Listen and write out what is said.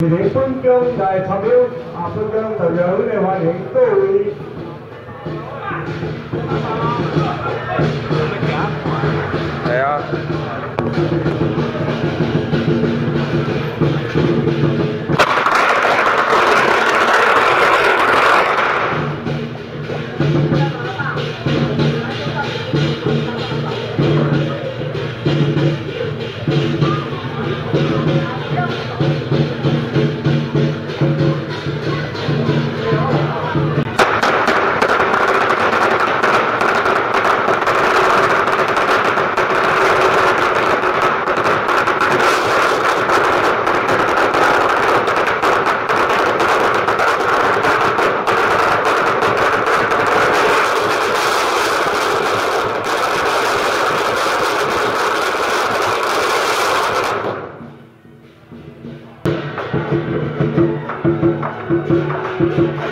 để phương chân đại phạm yêu à phương chân tờ giữ để hoàn hiện tôi Đây ạ